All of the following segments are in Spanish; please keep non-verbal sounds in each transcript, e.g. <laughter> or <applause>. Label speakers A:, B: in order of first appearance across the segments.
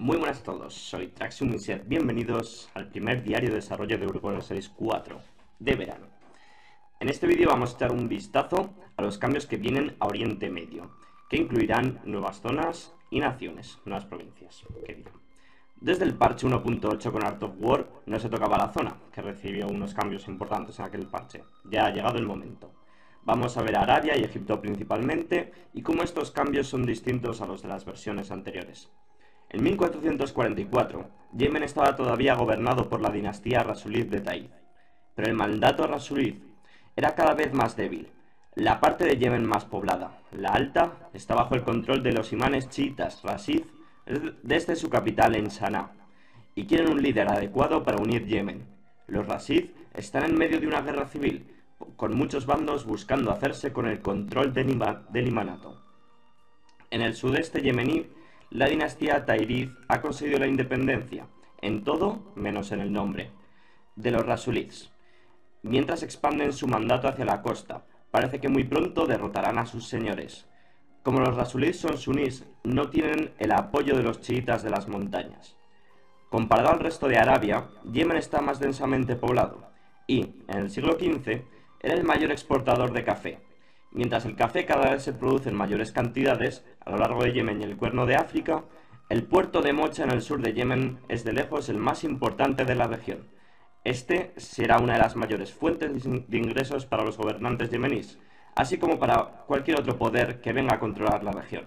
A: Muy buenas a todos, soy Traxium y bienvenidos al primer diario de desarrollo de Eurocore Series 4 de verano. En este vídeo vamos a echar un vistazo a los cambios que vienen a Oriente Medio, que incluirán nuevas zonas y naciones, nuevas provincias, Desde el parche 1.8 con Art of War no se tocaba la zona, que recibió unos cambios importantes en aquel parche. Ya ha llegado el momento. Vamos a ver Arabia y Egipto principalmente y cómo estos cambios son distintos a los de las versiones anteriores. En 1444, Yemen estaba todavía gobernado por la dinastía Rasulid de Taif, pero el mandato Rasulid era cada vez más débil. La parte de Yemen más poblada, la alta, está bajo el control de los imanes chiitas Rasid desde su capital en Sanaa, y quieren un líder adecuado para unir Yemen. Los Rasid están en medio de una guerra civil, con muchos bandos buscando hacerse con el control del imanato. En el sudeste yemení, la dinastía Tairiz ha conseguido la independencia, en todo menos en el nombre, de los Rasulids. Mientras expanden su mandato hacia la costa, parece que muy pronto derrotarán a sus señores. Como los Rasulids son sunís, no tienen el apoyo de los chiitas de las montañas. Comparado al resto de Arabia, Yemen está más densamente poblado, y, en el siglo XV, era el mayor exportador de café. Mientras el café cada vez se produce en mayores cantidades a lo largo de Yemen y el Cuerno de África, el puerto de Mocha en el sur de Yemen es de lejos el más importante de la región. Este será una de las mayores fuentes de ingresos para los gobernantes yemeníes, así como para cualquier otro poder que venga a controlar la región.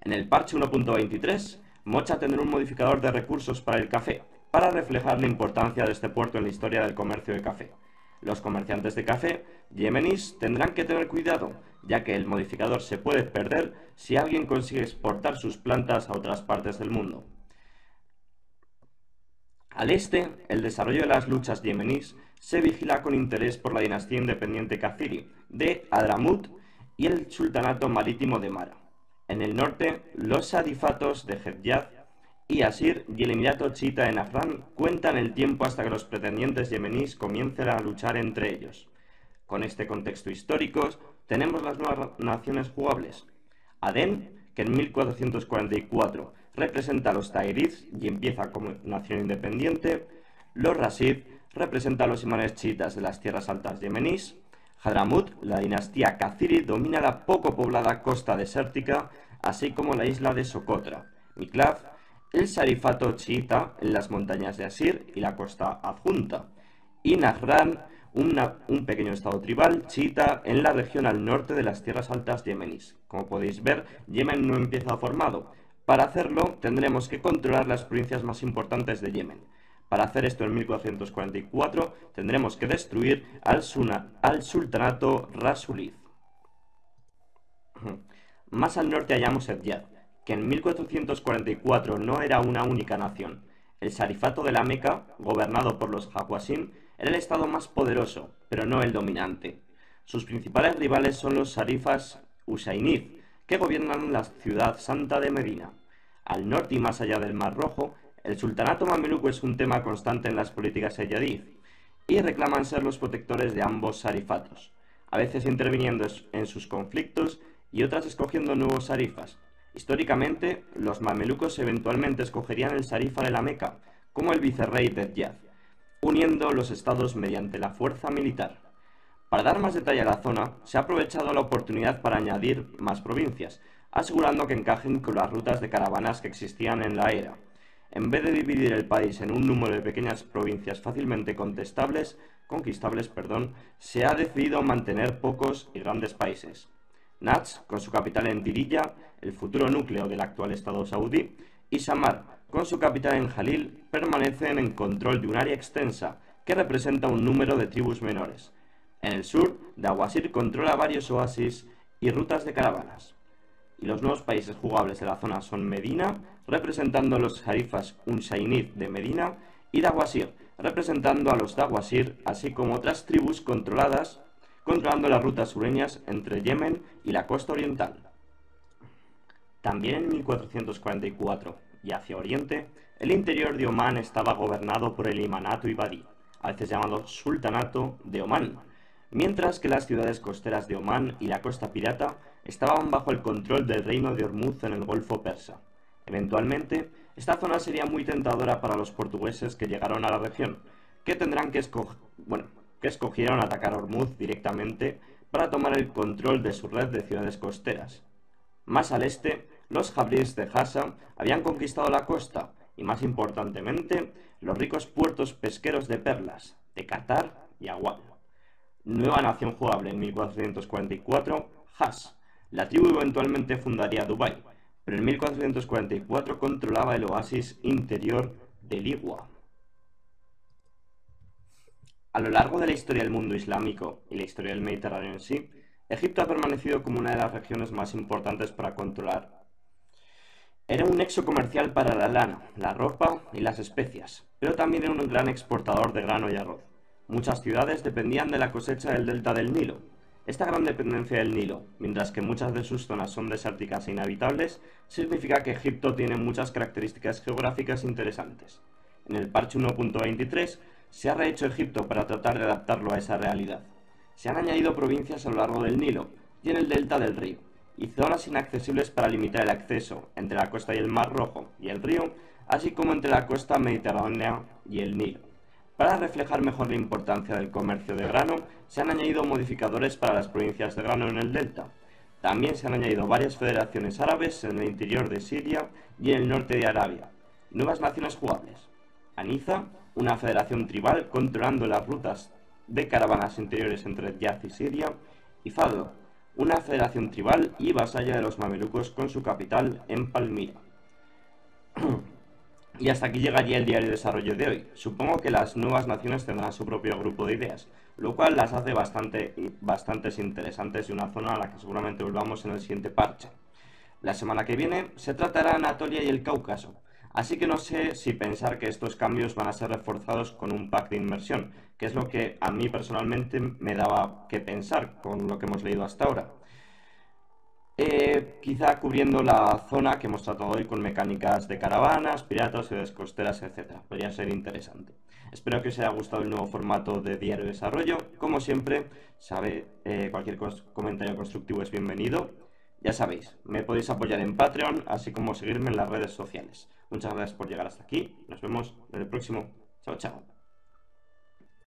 A: En el parche 1.23, Mocha tendrá un modificador de recursos para el café, para reflejar la importancia de este puerto en la historia del comercio de café. Los comerciantes de café yemeníes tendrán que tener cuidado, ya que el modificador se puede perder si alguien consigue exportar sus plantas a otras partes del mundo. Al este, el desarrollo de las luchas yemeníes se vigila con interés por la dinastía independiente Kaziri de Adramut y el sultanato marítimo de Mara. En el norte, los sadifatos de Hedjad y Asir y el Emirato chiita de Nafran cuentan el tiempo hasta que los pretendientes yemeníes comiencen a luchar entre ellos. Con este contexto histórico, tenemos las nuevas naciones jugables. Adén, que en 1444 representa a los Tairiz y empieza como nación independiente. Los Rasid representa a los imanes chiitas de las tierras altas yemeníes. Hadramut, la dinastía Kaziri, domina la poco poblada costa desértica, así como la isla de Socotra. El Sharifato chiita en las montañas de Asir y la costa adjunta, y Nahran, un pequeño estado tribal chiita en la región al norte de las tierras altas yemeníes. Como podéis ver, Yemen no empieza formado. Para hacerlo, tendremos que controlar las provincias más importantes de Yemen. Para hacer esto en 1444, tendremos que destruir al, al sultanato Rasulid. <clears throat> Más al norte hallamos Edyad, que en 1444 no era una única nación. El Sarifato de la Meca, gobernado por los Hawasim, era el estado más poderoso, pero no el dominante. Sus principales rivales son los Sarifas Usainid, que gobiernan la ciudad santa de Medina. Al norte y más allá del Mar Rojo, el sultanato mameluco es un tema constante en las políticas ayadid, y reclaman ser los protectores de ambos sarifatos, a veces interviniendo en sus conflictos y otras escogiendo nuevos sarifas, Históricamente, los mamelucos eventualmente escogerían el Sarifa de la Meca como el vicerrey de Yad, uniendo los estados mediante la fuerza militar. Para dar más detalle a la zona, se ha aprovechado la oportunidad para añadir más provincias, asegurando que encajen con las rutas de caravanas que existían en la era. En vez de dividir el país en un número de pequeñas provincias fácilmente contestables, conquistables, perdón, se ha decidido mantener pocos y grandes países. Nats, con su capital en Diriyah, el futuro núcleo del actual Estado saudí, y Samar, con su capital en Jalil, permanecen en control de un área extensa que representa un número de tribus menores. En el sur, Dawasir controla varios oasis y rutas de caravanas. Y los nuevos países jugables de la zona son Medina, representando a los Harifas Unsainid de Medina, y Dawasir, representando a los Dawasir, así como otras tribus controladas controlando las rutas sureñas entre Yemen y la costa oriental. También en 1444 y hacia oriente, el interior de Omán estaba gobernado por el Imanato Ibadí, a veces llamado Sultanato de Omán, mientras que las ciudades costeras de Omán y la costa pirata estaban bajo el control del reino de Hormuz en el Golfo Persa. Eventualmente, Esta zona sería muy tentadora para los portugueses que llegaron a la región, que tendrán que escoger, bueno, escogieron atacar Hormuz directamente para tomar el control de su red de ciudades costeras. Más al este, los jabríes de Hassa habían conquistado la costa y, más importantemente, los ricos puertos pesqueros de Perlas, de Qatar y Agual. Nueva nación jugable en 1444, Has. La tribu eventualmente fundaría Dubái, pero en 1444 controlaba el oasis interior de Ligua. A lo largo de la historia del mundo islámico y la historia del Mediterráneo en sí, Egipto ha permanecido como una de las regiones más importantes para controlar. Era un nexo comercial para la lana, la ropa y las especias, pero también era un gran exportador de grano y arroz. Muchas ciudades dependían de la cosecha del delta del Nilo. Esta gran dependencia del Nilo, mientras que muchas de sus zonas son desérticas e inhabitables, significa que Egipto tiene muchas características geográficas interesantes. En el parche 1.23 se ha rehecho Egipto para tratar de adaptarlo a esa realidad. Se han añadido provincias a lo largo del Nilo y en el delta del río, y zonas inaccesibles para limitar el acceso entre la costa y el Mar Rojo y el río, así como entre la costa mediterránea y el Nilo. Para reflejar mejor la importancia del comercio de grano, se han añadido modificadores para las provincias de grano en el delta. También se han añadido varias federaciones árabes en el interior de Siria y en el norte de Arabia. Nuevas naciones jugables. Aniza, una federación tribal controlando las rutas de caravanas interiores entre Yaz y Siria, y Fado, una federación tribal y vasalla de los mamelucos con su capital en Palmira. <clears throat> y hasta aquí llegaría el diario de desarrollo de hoy. Supongo que las nuevas naciones tendrán su propio grupo de ideas, lo cual las hace bastante, bastante interesantes y una zona a la que seguramente volvamos en el siguiente parche. La semana que viene se tratará Anatolia y el Cáucaso, Así que no sé si pensar que estos cambios van a ser reforzados con un pack de inversión, que es lo que a mí personalmente me daba que pensar con lo que hemos leído hasta ahora. Eh, quizá cubriendo la zona que hemos tratado hoy con mecánicas de caravanas, piratas, ciudades costeras, etc. Podría ser interesante. Espero que os haya gustado el nuevo formato de diario de desarrollo. Como siempre, sabe, eh, cualquier comentario constructivo es bienvenido. Ya sabéis, me podéis apoyar en Patreon, así como seguirme en las redes sociales. Muchas gracias por llegar hasta aquí. Nos vemos en el próximo. Chao, chao.